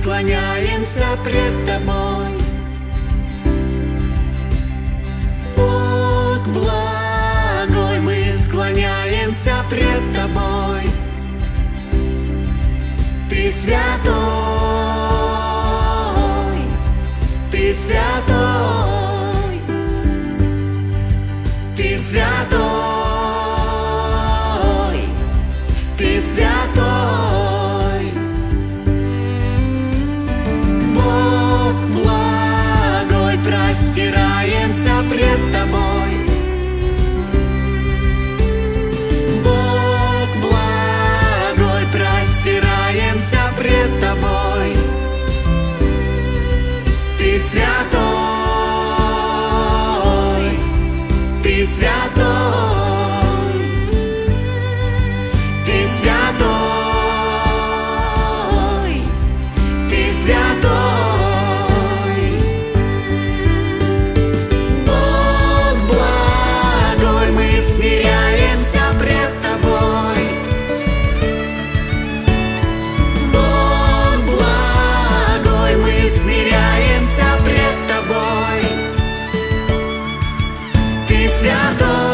склоняемся пред Тобой. Бог благой, мы склоняемся пред Тобой. Ты святой, Ты святой, Ты святой. святой, ты святой. Святой.